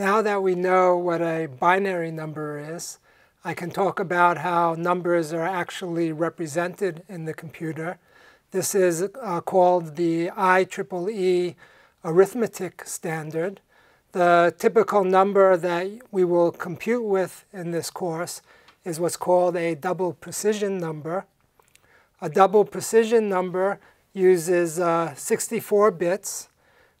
now that we know what a binary number is, I can talk about how numbers are actually represented in the computer. This is uh, called the IEEE arithmetic standard. The typical number that we will compute with in this course is what's called a double precision number. A double precision number uses uh, 64 bits.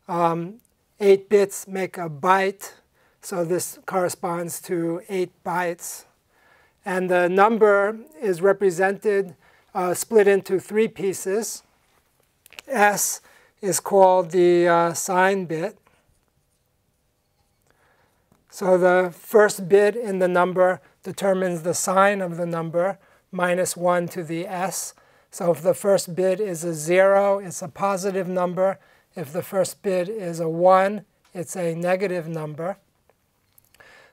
Um, 8 bits make a byte, so this corresponds to 8 bytes. And the number is represented, uh, split into three pieces. S is called the uh, sign bit. So the first bit in the number determines the sign of the number, minus 1 to the s. So if the first bit is a 0, it's a positive number. If the first bit is a 1, it's a negative number.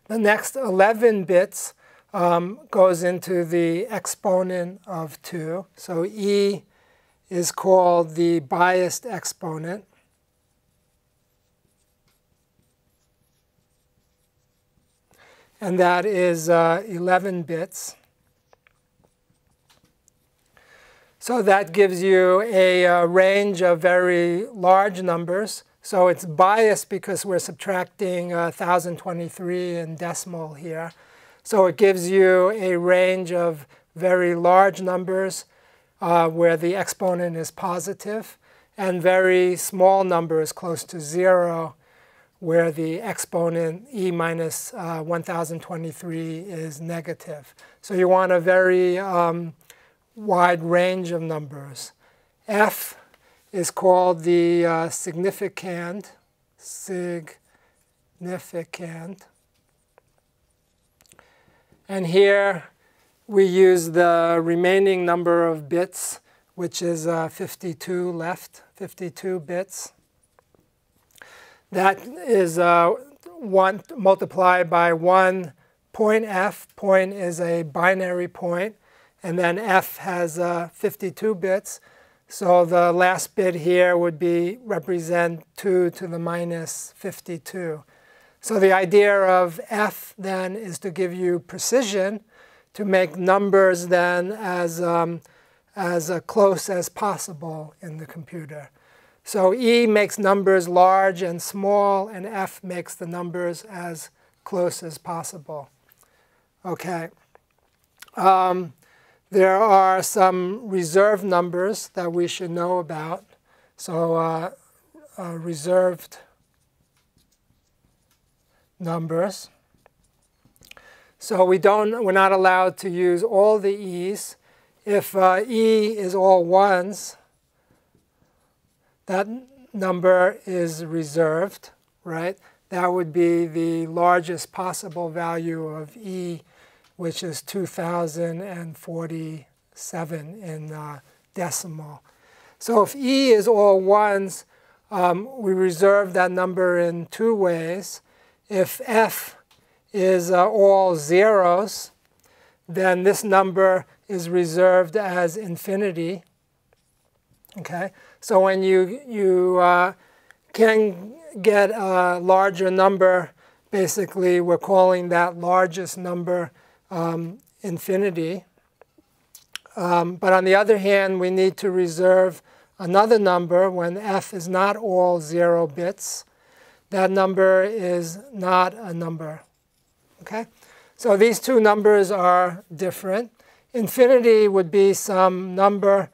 The next 11 bits um, goes into the exponent of 2. So e is called the biased exponent. And that is uh, 11 bits. So that gives you a, a uh, range of very large numbers. So it's biased because we're subtracting uh, 1023 in decimal here. So it gives you a range of very large numbers uh, where the exponent is positive, and very small numbers close to zero where the exponent e minus, uh, 1023 is negative. So you want a very um, wide range of numbers. F is called the uh, significand, significand. And here we use the remaining number of bits, which is uh, 52 left, 52 bits. That is uh, one multiplied by one point f. Point is a binary point, and then f has uh, 52 bits. So the last bit here would be represent 2 to the minus 52. So the idea of f then is to give you precision to make numbers then as, um, as uh, close as possible in the computer. So E makes numbers large and small, and F makes the numbers as close as possible. Okay. Um, there are some reserved numbers that we should know about. So uh, uh, reserved numbers. So we don't, we're not allowed to use all the e's. If uh, e is all ones, that number is reserved, right? That would be the largest possible value of e, which is 2047 in uh, decimal. So if e is all ones, um, we reserve that number in two ways. If f is uh, all zeros, then this number is reserved as infinity. Okay, so when you, you uh, can get a larger number, basically we're calling that largest number um, infinity. Um, but on the other hand, we need to reserve another number when f is not all zero bits that number is not a number. Okay? So these two numbers are different. Infinity would be some number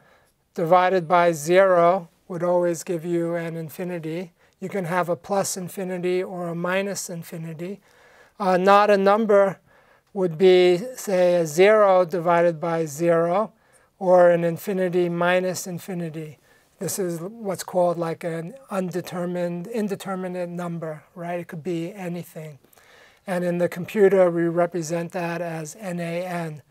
divided by 0 would always give you an infinity. You can have a plus infinity or a minus infinity. Uh, not a number would be, say, a 0 divided by 0 or an infinity minus infinity. This is what's called like an undetermined, indeterminate number, right? It could be anything. And in the computer, we represent that as NaN,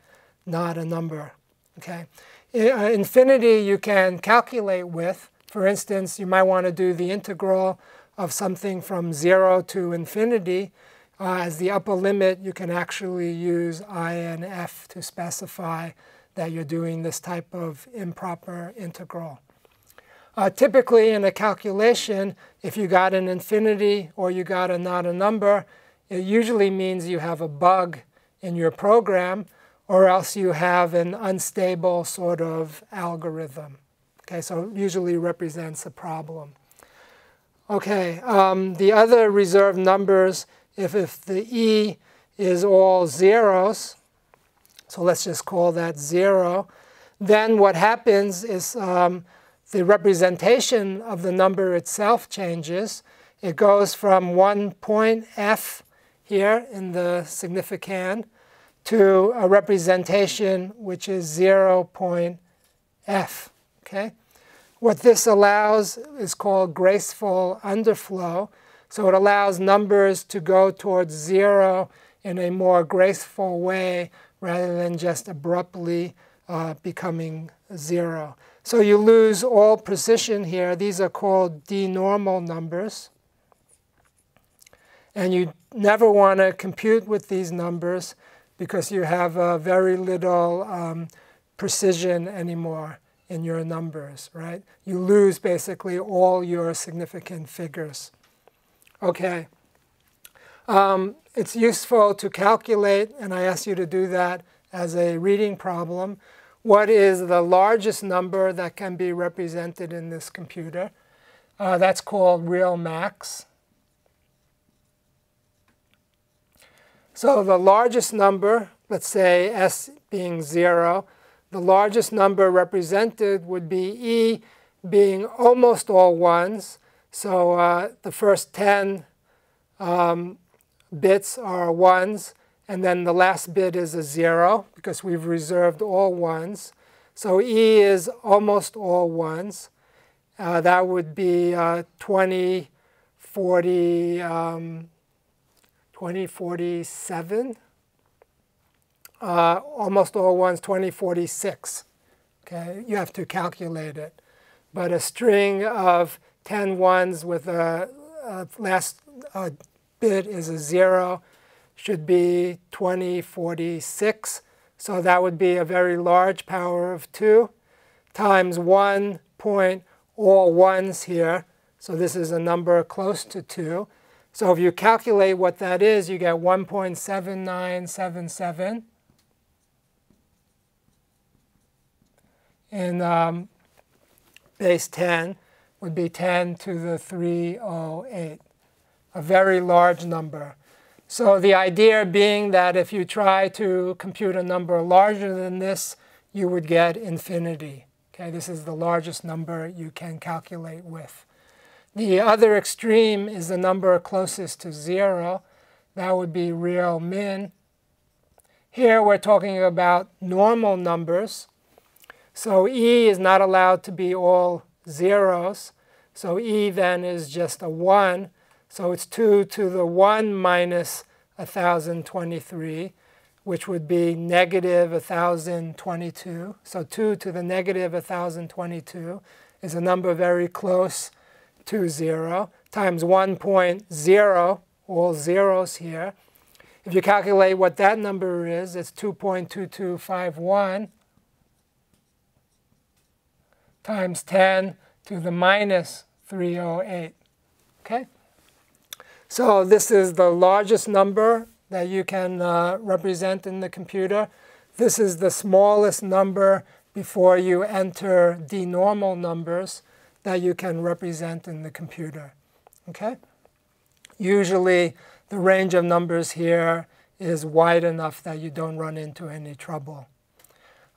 not a number, okay? Uh, infinity you can calculate with. For instance, you might want to do the integral of something from 0 to infinity. Uh, as the upper limit, you can actually use I and f to specify that you're doing this type of improper integral. Uh, typically in a calculation, if you got an infinity or you got a not a number, it usually means you have a bug in your program or else you have an unstable sort of algorithm. Okay, so it usually represents a problem. Okay, um, the other reserved numbers, if, if the E is all zeros, so let's just call that zero, then what happens is um, the representation of the number itself changes. It goes from one point f here in the significand to a representation which is 0 point f. Okay? What this allows is called graceful underflow. So it allows numbers to go towards zero in a more graceful way rather than just abruptly uh, becoming zero. So you lose all precision here. These are called denormal numbers. And you never want to compute with these numbers because you have uh, very little um, precision anymore in your numbers, right? You lose basically all your significant figures. Okay. Um, it's useful to calculate, and I ask you to do that as a reading problem. What is the largest number that can be represented in this computer? Uh, that's called realmax. So the largest number, let's say s being 0, the largest number represented would be e being almost all ones. So uh, the first 10 um, bits are ones, and then the last bit is a 0 because we've reserved all ones. So e is almost all ones. Uh, that would be uh, 20, 40, um, 2047. Uh, almost all ones 2046. Okay, you have to calculate it. But a string of 10 ones with a, a last bit is a zero should be 2046. So that would be a very large power of 2 times 1 point all ones here. So this is a number close to 2. So if you calculate what that is, you get 1.7977. in um, base 10 would be 10 to the 308, a very large number. So the idea being that if you try to compute a number larger than this, you would get infinity. Okay, this is the largest number you can calculate with. The other extreme is the number closest to zero. That would be realmin. Here we're talking about normal numbers. So e is not allowed to be all zeros. So e then is just a 1. So it's 2 to the 1 minus 1023, which would be negative 1022. So 2 to the negative 1022 is a number very close to 0 times 1.0, all zeros here. If you calculate what that number is, it's 2.2251 times 10 to the minus 308. Okay? So this is the largest number that you can uh, represent in the computer. This is the smallest number before you enter denormal numbers that you can represent in the computer. Okay? Usually the range of numbers here is wide enough that you don't run into any trouble.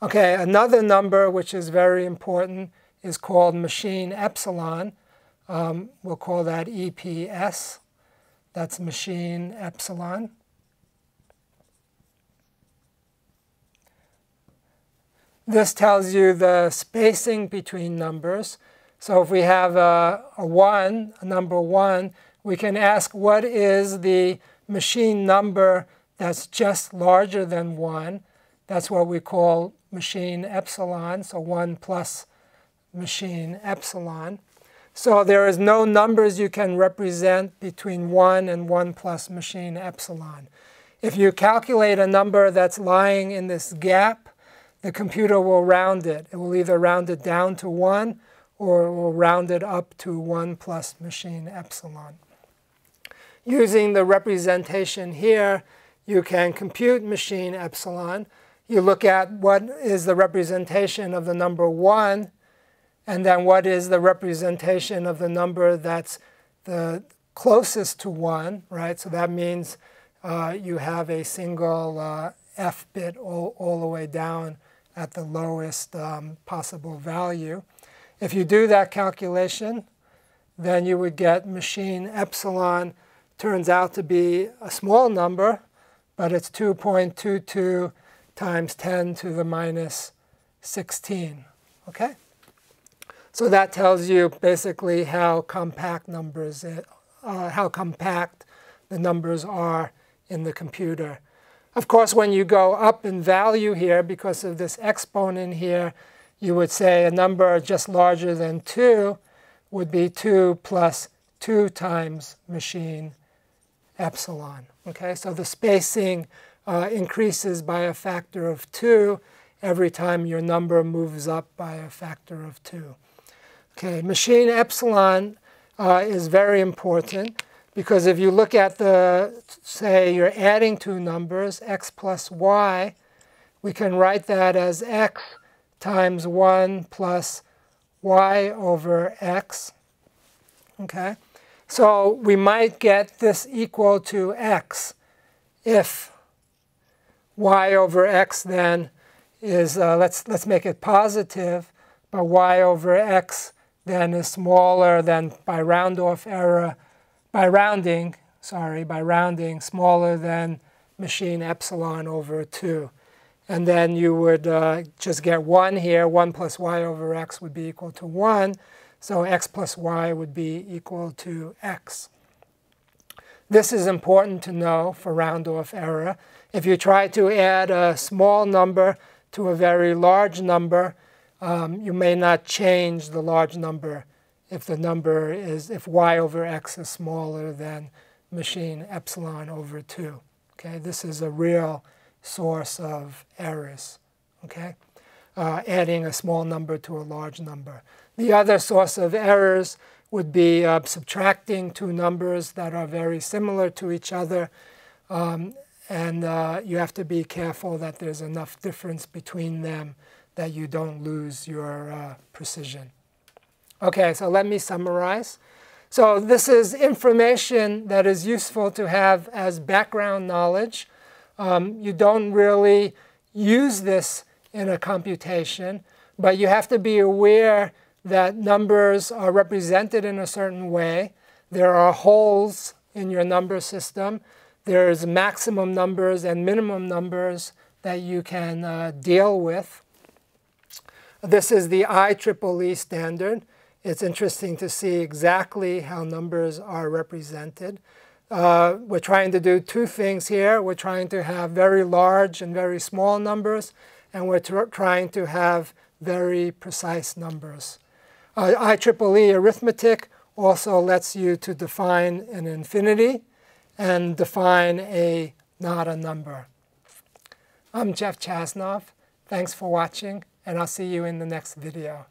Okay, another number which is very important is called machine epsilon. Um, we'll call that EPS. That's machine epsilon. This tells you the spacing between numbers. So if we have a, a 1, a number 1, we can ask what is the machine number that's just larger than 1. That's what we call machine epsilon, so 1 plus machine epsilon. So there is no numbers you can represent between 1 and 1 plus machine epsilon. If you calculate a number that's lying in this gap, the computer will round it. It will either round it down to 1 or we'll round it up to 1 plus machine epsilon. using the representation here, you can compute machine epsilon. You look at what is the representation of the number 1, and then what is the representation of the number that's the closest to 1, right? So that means uh, you have a single uh, f bit all, all the way down at the lowest um, possible value. If you do that calculation, then you would get machine epsilon turns out to be a small number, but it's 2.22 times 10 to the minus 16. Okay? So that tells you basically how compact numbers, uh, how compact the numbers are in the computer. Of course, when you go up in value here, because of this exponent here, you would say a number just larger than 2 would be 2 plus 2 times machine epsilon. Okay, so the spacing uh, increases by a factor of 2 every time your number moves up by a factor of 2. Okay, machine epsilon uh, is very important. Because if you look at the, say you're adding two numbers, x plus y, we can write that as x times 1 plus y over x. Okay? So we might get this equal to x if y over x then is, uh, let's, let's make it positive, but y over x then is smaller than by round off error by rounding, sorry, by rounding smaller than machine epsilon over 2. And then you would uh, just get 1 here. 1 plus y over x would be equal to 1. So x plus y would be equal to x. This is important to know for round-off error. If you try to add a small number to a very large number, um, you may not change the large number if the number is, if y over x is smaller than machine epsilon over 2. Okay, this is a real source of errors. Okay, uh, adding a small number to a large number. The other source of errors would be uh, subtracting two numbers that are very similar to each other. Um, and uh, you have to be careful that there's enough difference between them that you don't lose your uh, precision. Okay, so let me summarize. So this is information that is useful to have as background knowledge. Um, you don't really use this in a computation, but you have to be aware that numbers are represented in a certain way. There are holes in your number system. There's maximum numbers and minimum numbers that you can uh, deal with. This is the IEEE standard it's interesting to see exactly how numbers are represented. Uh, we're trying to do two things here. We're trying to have very large and very small numbers, and we're trying to have very precise numbers. Uh, IEEE arithmetic also lets you to define an infinity and define a not a number. I'm Jeff Chasnov. Thanks for watching, and I'll see you in the next video.